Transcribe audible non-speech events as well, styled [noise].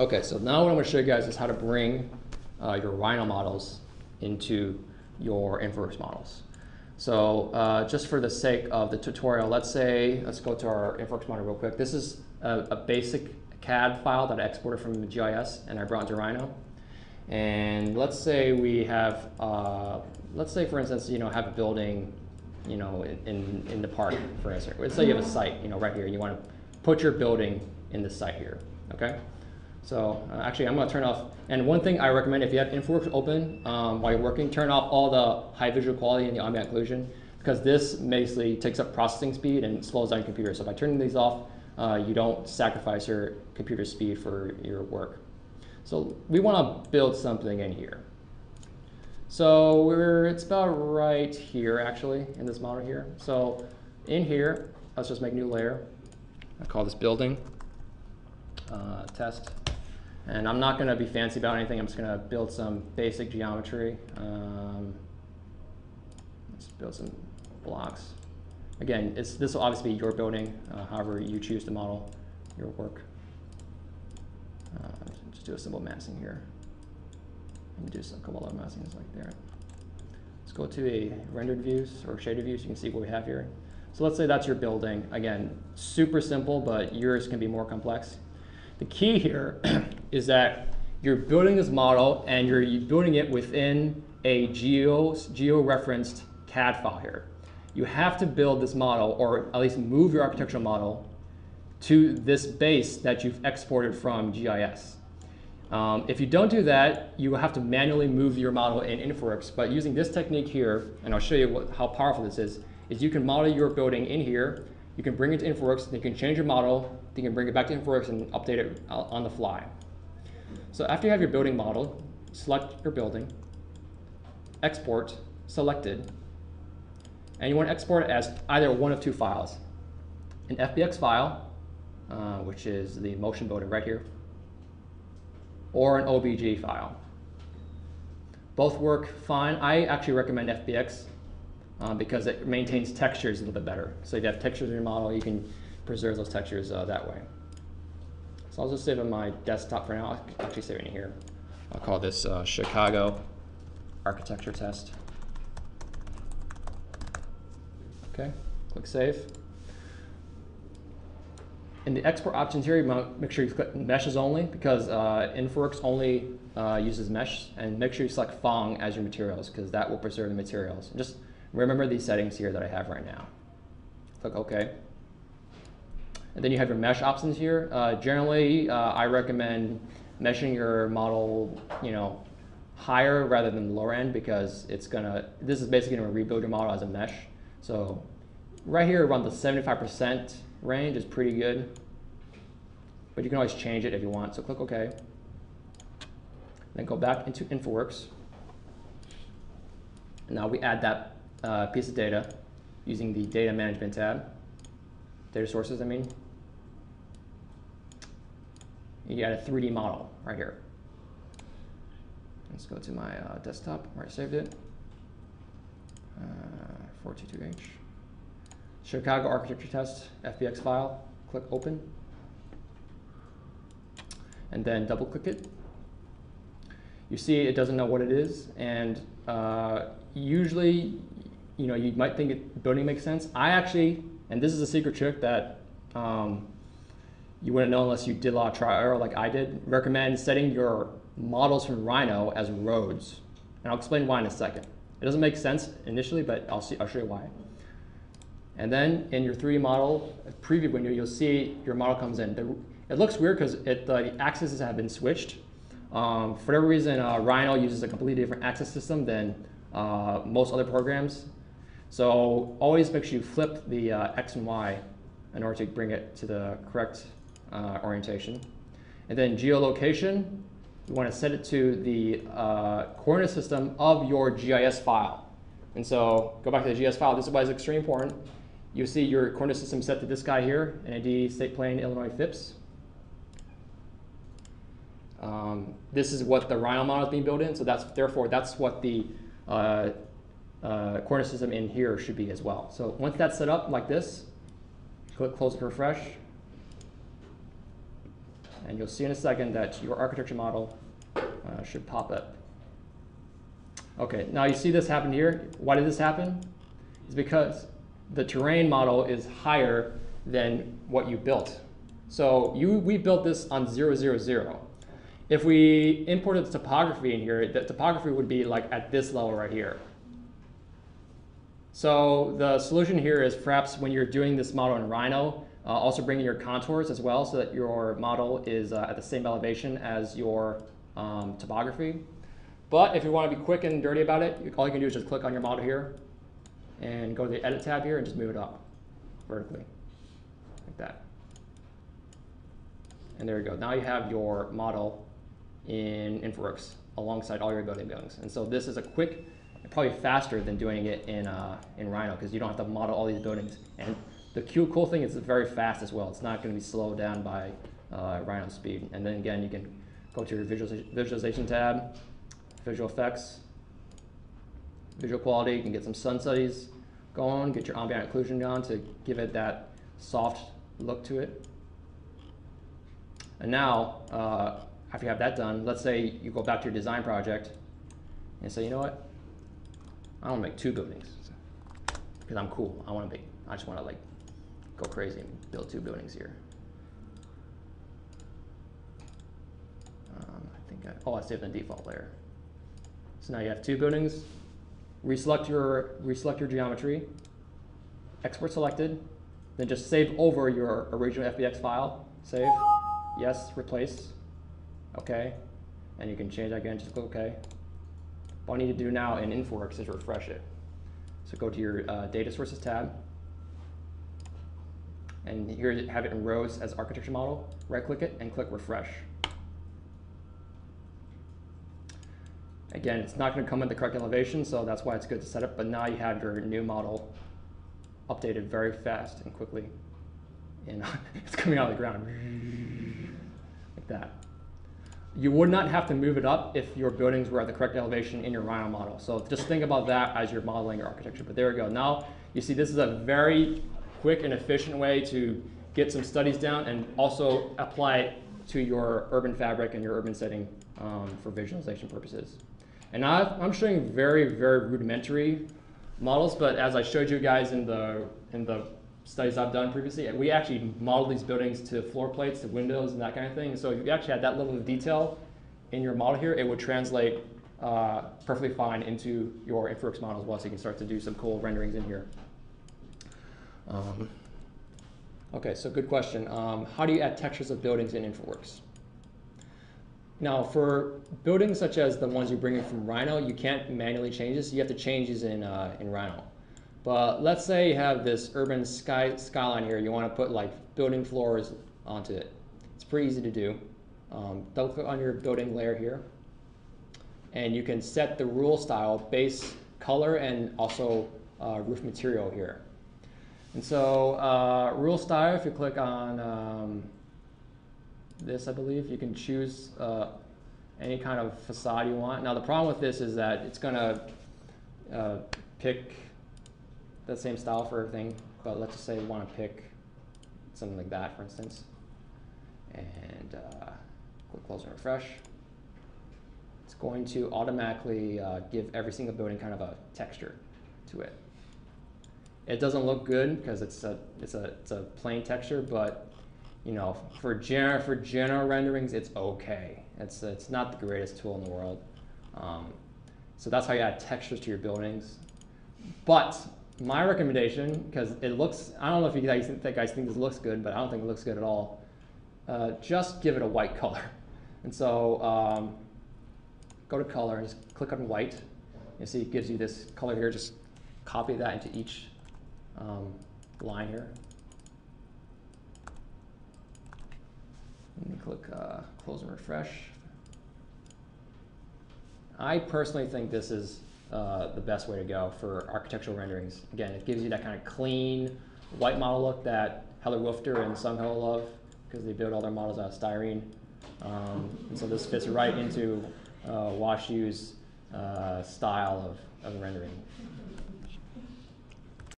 Okay, so now what I'm going to show you guys is how to bring uh, your Rhino models into your InfraWorks models. So uh, just for the sake of the tutorial, let's say, let's go to our InfraWorks model real quick. This is a, a basic CAD file that I exported from GIS and I brought into Rhino. And let's say we have, uh, let's say for instance, you know, have a building, you know, in, in the park, for instance. Let's say you have a site, you know, right here, and you want to put your building in the site here, okay? So uh, actually, I'm going to turn off. And one thing I recommend, if you have InfraWorks open um, while you're working, turn off all the high visual quality and the ambient occlusion, because this basically takes up processing speed and slows down your computer. So by turning these off, uh, you don't sacrifice your computer speed for your work. So we want to build something in here. So we're, it's about right here, actually, in this model here. So in here, let's just make a new layer. I call this building uh, test. And I'm not going to be fancy about anything. I'm just going to build some basic geometry. Um, let's build some blocks. Again, this will obviously be your building, uh, however you choose to model your work. Uh, just do a simple massing here. And do some couple other massings like there. Let's go to a rendered views or shaded views. You can see what we have here. So let's say that's your building. Again, super simple, but yours can be more complex. The key here [clears throat] is that you're building this model and you're building it within a geo, geo-referenced CAD file here. You have to build this model, or at least move your architectural model to this base that you've exported from GIS. Um, if you don't do that, you will have to manually move your model in InfraWorks. But using this technique here, and I'll show you what, how powerful this is, is you can model your building in here, you can bring it to InfraWorks, you can change your model, you can bring it back to InfraWorks and update it on the fly. So after you have your building model, select your building, export, selected, and you want to export it as either one of two files. An FBX file, uh, which is the motion builder right here, or an OBJ file. Both work fine. I actually recommend FBX uh, because it maintains textures a little bit better. So if you have textures in your model, you can preserve those textures uh, that way. So I'll just save on my desktop for now. I'll actually save it in here. I'll call this uh, Chicago architecture test. Okay, click save. In the export options here, you make sure you click meshes only because uh, only uh, uses mesh and make sure you select Phong as your materials because that will preserve the materials. Just remember these settings here that I have right now. Click OK. And then you have your mesh options here. Uh, generally, uh, I recommend meshing your model, you know, higher rather than lower end because it's gonna, this is basically gonna rebuild your model as a mesh. So right here around the 75% range is pretty good. But you can always change it if you want. So click OK. Then go back into InfraWorks. Now we add that uh, piece of data using the Data Management tab. Data sources, I mean. You add a 3D model right here. Let's go to my uh, desktop where I saved it. Uh, 422H. Chicago Architecture Test FBX file, click open. And then double click it. You see it doesn't know what it is, and uh, usually, you know, you might think it, building makes sense. I actually, and this is a secret trick that um, you wouldn't know unless you did a lot of trial error like I did, recommend setting your models from Rhino as roads. And I'll explain why in a second. It doesn't make sense initially, but I'll, see, I'll show you why. And then in your 3D model preview window, you'll see your model comes in. The, it looks weird because the axes have been switched. Um, for whatever reason, uh, Rhino uses a completely different axis system than uh, most other programs. So always make sure you flip the uh, X and Y in order to bring it to the correct uh, orientation. And then geolocation, you want to set it to the uh, coordinate system of your GIS file. And so go back to the GIS file. This is why it's extremely important. You see your coordinate system set to this guy here, NAD State Plane, Illinois FIPS. Um, this is what the Rhino model is being built in, so that's therefore that's what the uh, uh, system in here should be as well. So once that's set up like this, click close and refresh. And you'll see in a second that your architecture model uh, should pop up. Okay, now you see this happen here. Why did this happen? It's because the terrain model is higher than what you built. So you, we built this on 0, 0, 0. If we imported the topography in here, the topography would be like at this level right here. So the solution here is perhaps when you're doing this model in Rhino, uh, also bringing your contours as well so that your model is uh, at the same elevation as your um, topography. But if you want to be quick and dirty about it, all you can do is just click on your model here and go to the edit tab here and just move it up vertically like that. And there you go. Now you have your model in InfraWorks alongside all your building buildings. And so this is a quick, probably faster than doing it in, uh, in Rhino because you don't have to model all these buildings. And the cool thing is it's very fast as well. It's not going to be slowed down by uh, Rhino speed. And then again, you can go to your visualization, tab, visual effects, visual quality. You can get some sun studies going, get your ambient occlusion down to give it that soft look to it. And now, uh, after you have that done, let's say you go back to your design project and say, you know what? I want to make two buildings because I'm cool. I want to make, I just want to like go crazy and build two buildings here. Um, I think I, oh, I saved the default layer. So now you have two buildings. Reselect your, reselect your geometry, export selected, then just save over your original FBX file. Save, yes, replace, okay. And you can change that again, just click okay. What I need to do now in InfraWorks is refresh it. So go to your uh, data sources tab, and here you have it in rows as architecture model. Right click it and click refresh. Again, it's not going to come with the correct elevation, so that's why it's good to set up, but now you have your new model updated very fast and quickly. And [laughs] it's coming out of the ground like that. You would not have to move it up if your buildings were at the correct elevation in your Rhino model. So just think about that as you're modeling your architecture. But there we go. Now you see this is a very quick and efficient way to get some studies down and also apply it to your urban fabric and your urban setting um, for visualization purposes. And i am showing very, very rudimentary models, but as I showed you guys in the, in the studies I've done previously, we actually model these buildings to floor plates, to windows, and that kind of thing. So if you actually had that level of detail in your model here, it would translate uh, perfectly fine into your InfraWorks model as well, so you can start to do some cool renderings in here. Um, okay, so good question. Um, how do you add textures of buildings in InfraWorks? Now, for buildings such as the ones you're bringing from Rhino, you can't manually change this. You have to change these in, uh, in Rhino. But let's say you have this urban sky skyline here. You want to put like building floors onto it. It's pretty easy to do. Um, double click on your building layer here. And you can set the rule style, base color, and also uh, roof material here. And so uh, rule style, if you click on um, this, I believe. You can choose uh, any kind of facade you want. Now the problem with this is that it's going to uh, pick the same style for everything, but let's just say we want to pick something like that, for instance. And uh, click close and refresh. It's going to automatically uh, give every single building kind of a texture to it. It doesn't look good because it's a, it's, a, it's a plain texture, but you know, for general for general renderings, it's okay. It's it's not the greatest tool in the world. Um, so that's how you add textures to your buildings. But my recommendation, because it looks, I don't know if you guys think, guys think this looks good, but I don't think it looks good at all. Uh, just give it a white color. [laughs] And so um, go to color and click on white. You see it gives you this color here. Just copy that into each um, line here. Let me click uh, close and refresh. I personally think this is uh, the best way to go for architectural renderings. Again, it gives you that kind of clean white model look that Heather Woofter and Sung Ho love because they build all their models out of styrene. Um, and so this fits right into uh, WashU's uh, style of, of rendering.